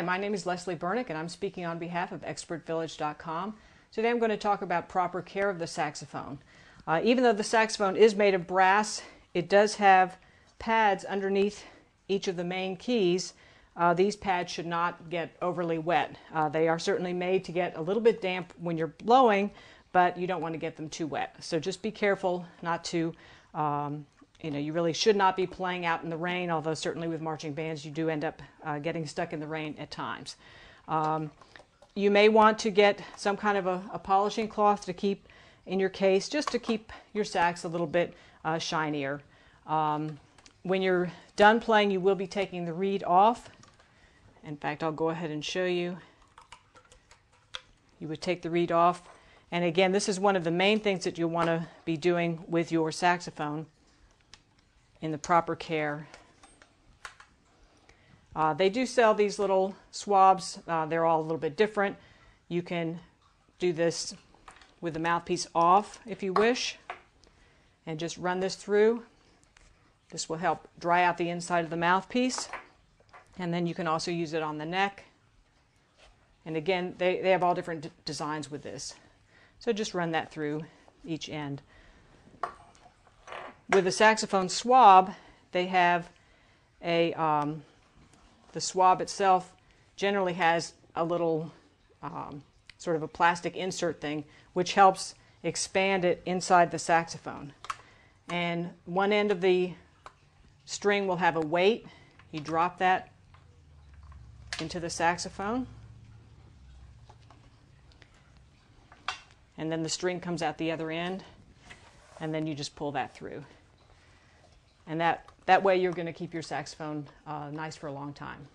my name is Leslie Burnick and I'm speaking on behalf of ExpertVillage.com. Today I'm going to talk about proper care of the saxophone. Uh, even though the saxophone is made of brass, it does have pads underneath each of the main keys. Uh, these pads should not get overly wet. Uh, they are certainly made to get a little bit damp when you're blowing, but you don't want to get them too wet. So just be careful not to um, you know, you really should not be playing out in the rain, although certainly with marching bands you do end up uh, getting stuck in the rain at times. Um, you may want to get some kind of a, a, polishing cloth to keep in your case, just to keep your sax a little bit uh, shinier. Um, when you're done playing, you will be taking the reed off. In fact, I'll go ahead and show you. You would take the reed off. And again, this is one of the main things that you'll want to be doing with your saxophone in the proper care. Uh, they do sell these little swabs. Uh, they're all a little bit different. You can do this with the mouthpiece off if you wish and just run this through. This will help dry out the inside of the mouthpiece. And then you can also use it on the neck. And again, they, they have all different designs with this. So just run that through each end. With the saxophone swab, they have a, um, the swab itself generally has a little um, sort of a plastic insert thing, which helps expand it inside the saxophone. And one end of the string will have a weight. You drop that into the saxophone. And then the string comes out the other end, and then you just pull that through. And that, that way you're going to keep your saxophone uh, nice for a long time.